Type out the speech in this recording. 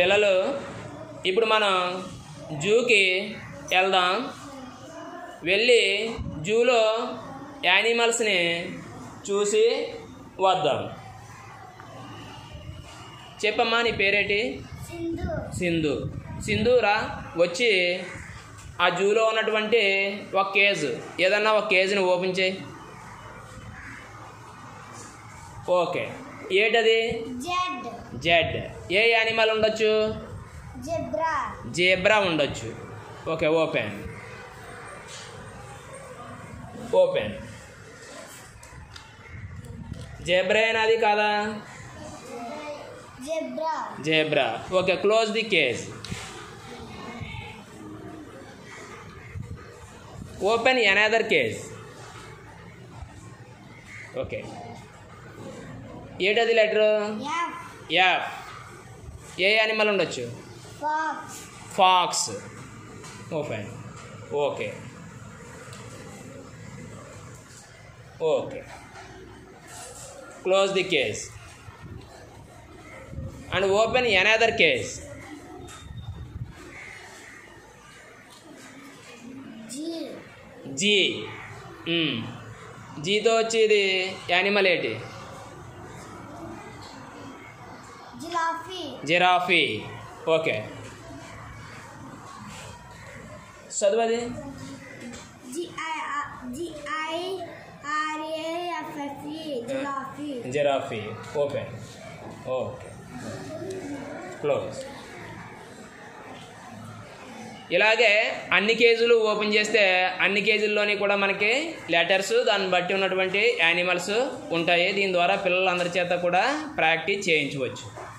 పిల్లలు ఇప్పుడు మనం జూకి వెళ్దాం. వెళ్ళి జూలో యానిమల్స్ని చూసి వద్దాం. చెప్పమ్మా నీ పేరేటి? సింధు. సింధు. సింధు రా వచ్చి ఆ జూలో ఉన్నటువంటి ఒక కేజ్. ఏదన్నా ఒక కేజీని ఓపెన్ చేయి. ఓకే. ఏంటది? జెడ్. ఏ యానిమల్ ఉండొచ్చు? జెబ్రా. ఉండొచ్చు. Okay open. ఓపెన్. జేబ్రా అది కాదా? Zebra. Zebra. Okay close the case. Open another case. Okay. ఏంటది లెటరు? యాప్ ఏ యానిమల్ ఉండొచ్చు? Fox. Fox. Open okay. Okay. Close the case. And open another case. G. G. జీతో వచ్చి ఇది animal ఏంటి? Giraffe. Okay. చదువది? Giraffe giraffe. Open okay. Close. ఇలాగే అన్ని కేజీలు open చేస్తే అన్ని కేజీల్లోని కూడా మనకి లెటర్స్ దాన్ని బట్టి ఉన్నటువంటి యానిమల్స్ ఉంటాయి. దీని ద్వారా పిల్లలందరి చేత కూడా ప్రాక్టీస్ చేయించవచ్చు.